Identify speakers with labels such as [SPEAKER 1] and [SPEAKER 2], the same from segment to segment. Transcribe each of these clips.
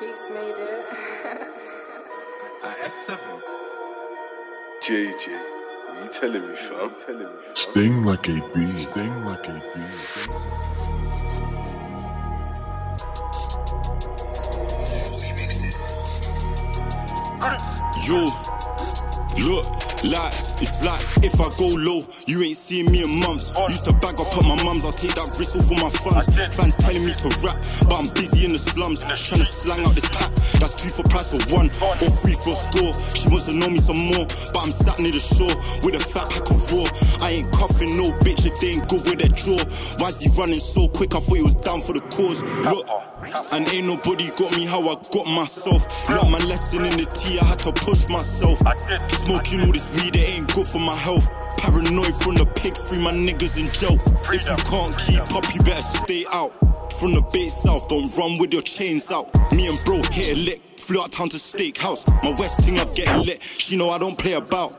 [SPEAKER 1] Keeps made it.
[SPEAKER 2] At F7.
[SPEAKER 3] JJ, what you telling me, fam? telling me, fam?
[SPEAKER 4] Sting like a bee, sting like a bee.
[SPEAKER 5] Yo, look, like, it's like if I go low, you ain't seen me in months. Used to bag up at my mum's, I'll take that off for my funds. Fans telling me to rap, but I'm busy in the slums. Trying to slang out this pack, that's two for price for one, or three for score. She wants to know me some more, but I'm sat near the shore with a fat pack of raw. I ain't coughing no bitch if they ain't good with their draw. Why's he running so quick? I thought he was down for the cause. Look. And ain't nobody got me how I got myself. Learned my lesson in the tea, I had to push myself. Smoking all this weed, it ain't good for my health. Paranoid from the pigs, free my niggas in jail. If you can't keep up, you better stay out. From the bay south, don't run with your chains out. Me and bro hit a lick, flew out town to steakhouse. My west thing I've getting lit, she know I don't play about.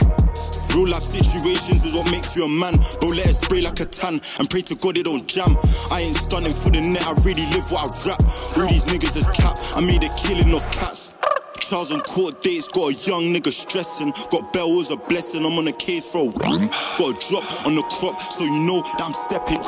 [SPEAKER 5] Real life situations is what makes you a man. Bro, let it spray like a tan and pray to God it don't jam. I ain't stunning for the net, I really live what I rap. All these niggas is cap, I made a killing of cats. Trials and court dates, got a young nigga stressing. Got bell was a blessing, I'm on a case for a. Got a drop on the crop, so you know that I'm stepping.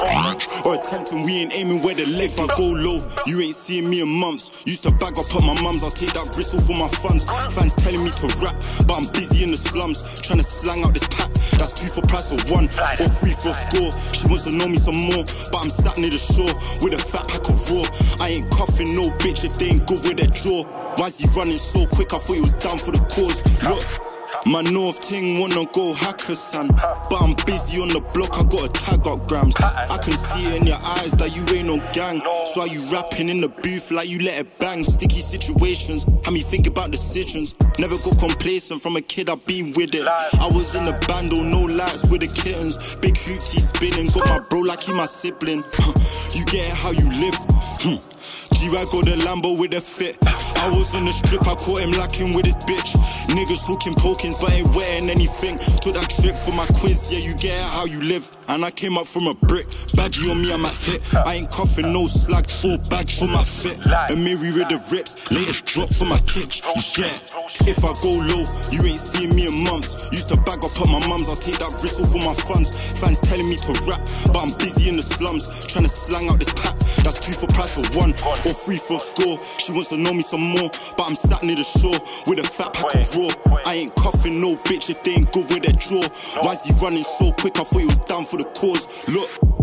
[SPEAKER 5] Or attempting, we ain't aiming where the left. I go low, you ain't seen me in months. Used to bag up at my mum's, I'll take that off for my funds. Fans telling me to rap, but I'm busy in the slums. Trying to slang out this pack, that's two for price of one, or three for score. She wants to know me some more, but I'm sat near the shore with a fat pack of raw. I ain't coughing no bitch if they ain't good with their jaw. Why's he running so quick? I thought he was down for the cause. Look. My North Ting wanna go hacker son. But I'm busy on the block, I got a tag up grams. I can see it in your eyes that you ain't no gang. So are you rapping in the booth like you let it bang? Sticky situations, had me think about decisions. Never got complacent from a kid, I've been with it. I was in the band, oh no lights with the kittens. Big hoops spinning, got my bro like he my sibling. You get it how you live hmm. G-Rag got the Lambo with a fit. I was in the strip, I caught him lacking with his bitch. Niggas hooking pokings, but ain't wearing anything. Took that trip for my quiz, yeah, you get it how you live. And I came up from a brick. Badgie on me, I'm a hit. I ain't coughing no slag, full bags for my fit. And Mary with the rips, latest drop for my kick. Yeah. If I go low, you ain't seen me in months. Used to bag up at my mum's, I'll take that off for my funds. Fans telling me to rap, but I'm busy in the slums. Trying to slang out this pack, that's two for price for one, or three for a score. She wants to know me some more, but I'm sat near the shore with a fat pack of raw. I ain't coughing no bitch if they ain't good with their draw. Why's he running so quick? I thought he was down for the cause. Look.